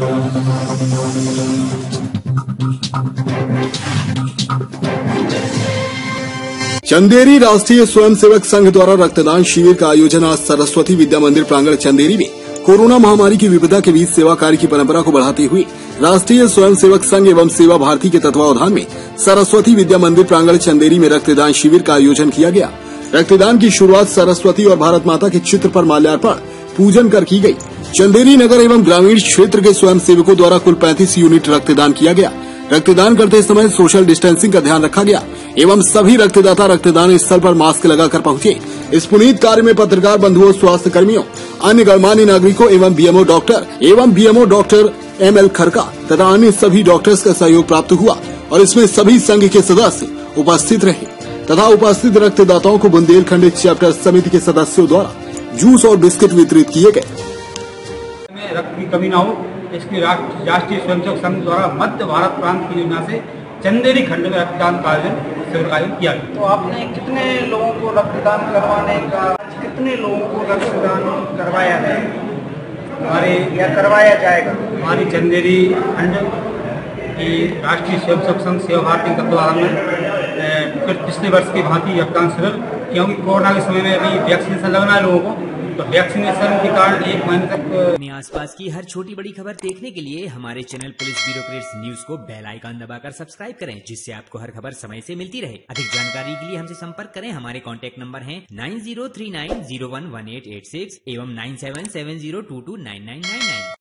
चंदेरी राष्ट्रीय स्वयंसेवक संघ द्वारा रक्तदान शिविर का आयोजन आज सरस्वती विद्या मंदिर प्रांगण चंदेरी में। कोरोना महामारी की विपदा के बीच सेवा कार्य की परंपरा को बढ़ाते हुए राष्ट्रीय स्वयंसेवक संघ एवं सेवा भारती के तत्वावधान में सरस्वती विद्या मंदिर प्रांगण चंदेरी में रक्तदान शिविर का आयोजन किया गया। रक्तदान की शुरुआत सरस्वती और भारत माता के चित्र पर माल्यार्पण पूजन कर की गई। चंदेरी नगर एवं ग्रामीण क्षेत्र के स्वयंसेवकों द्वारा कुल 35 यूनिट रक्तदान किया गया। रक्तदान करते समय सोशल डिस्टेंसिंग का ध्यान रखा गया एवं सभी रक्तदाता रक्तदान स्थल पर मास्क लगाकर पहुँचे। इस पुनीत कार्य में पत्रकार बंधुओं स्वास्थ्य कर्मियों अन्य गणमान्य नागरिकों एवं बीएमओ डॉक्टर एवं BMO doctor M L Kharka तथा अन्य सभी डॉक्टर्स का सहयोग प्राप्त हुआ और इसमें सभी संघ के सदस्य उपस्थित रहे तथा उपस्थित रक्तदाताओं को बुंदेलखंड चैप्टर समिति के सदस्यों द्वारा जूस और बिस्किट वितरित किए गए। रक्त की कमी न हो इसके राष्ट्र- राष्ट्रीय स्वयंसेवक संघ द्वारा मध्य भारत प्रांत की योजना से चंदेरी खंड में रक्तदान का आयोजन शिविर का आयोजन किया गया। तो आपने कितने लोगों को रक्तदान करवाने का कितने लोगों को रक्तदान करवाया है हमारे या करवाया जाएगा? हमारी चंदेरी खंड की राष्ट्रीय स्वयंसेवक संघ सेवा भारती के तत्वाधान में फिर पिछले वर्ष की भांति रक्तदान शिविर क्योंकि कोरोना के समय में अभी वैक्सीनेशन लगना है लोगों को तो वैक्सीनेशन के कारण एक महीने तक अपने आसपास की हर छोटी बड़ी खबर देखने के लिए हमारे चैनल पुलिस ब्यूरोक्रेट्स न्यूज़ को बेल आइकन दबाकर सब्सक्राइब करें, जिससे आपको हर खबर समय से मिलती रहे। अधिक जानकारी के लिए हमसे संपर्क करें। हमारे कॉन्टैक्ट नंबर है nine zero three nine zero one one eight eight six एवं nine seven seven zero two two nine nine nine nine.